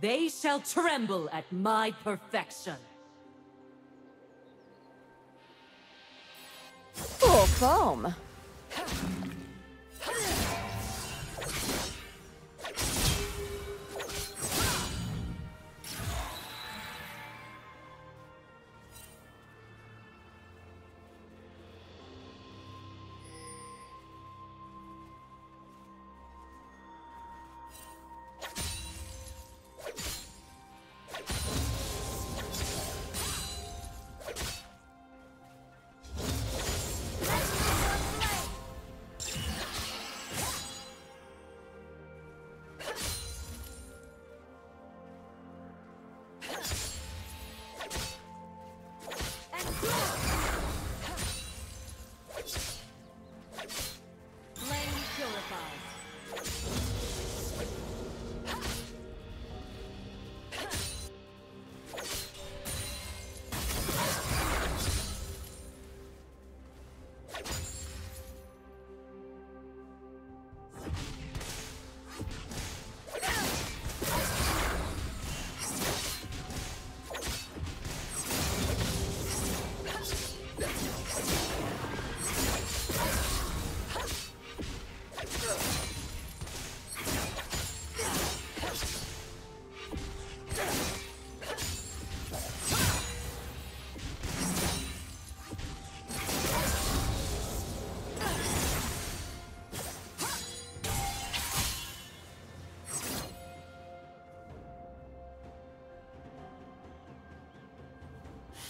They shall tremble at my perfection. Full foam.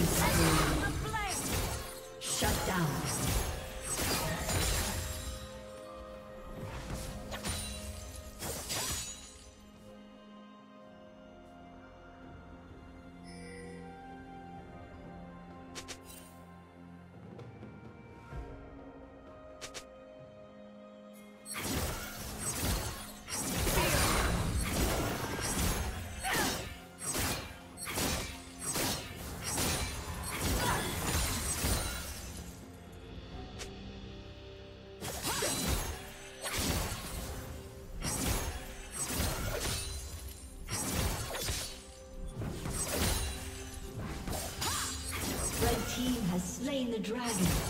destroyed. Dragon.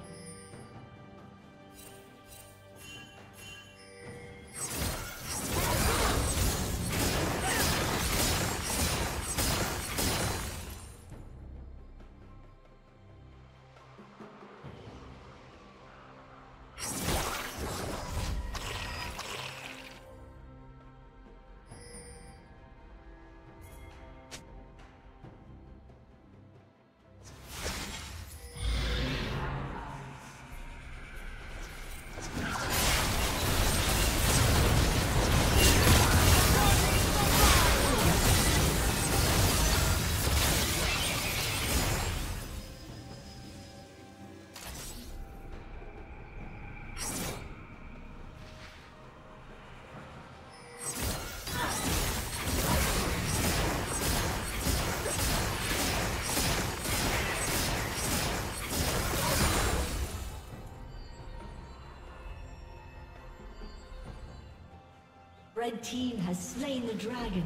Red team has slain the dragon.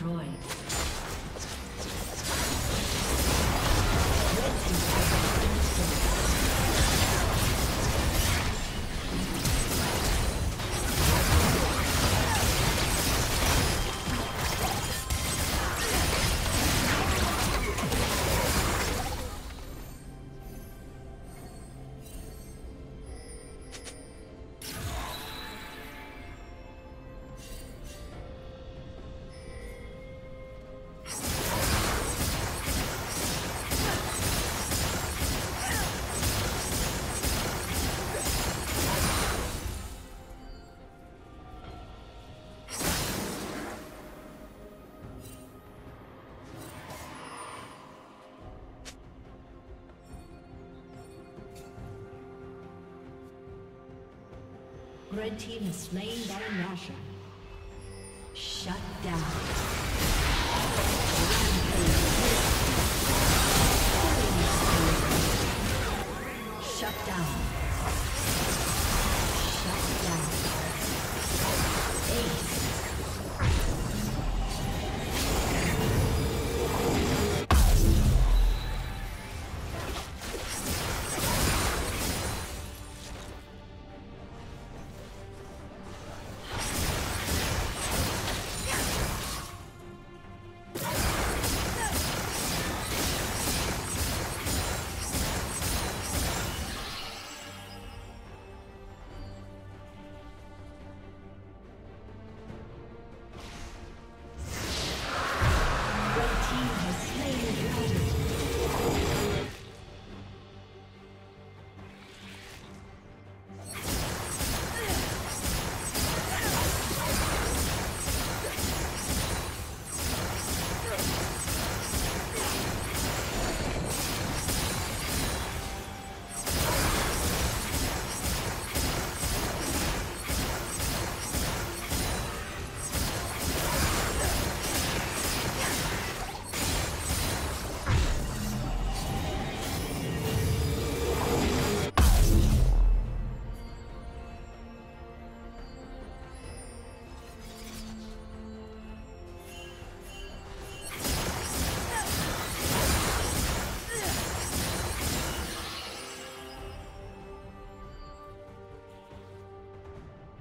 Destroyed. Red team is slain Baron Nashor. Shut down.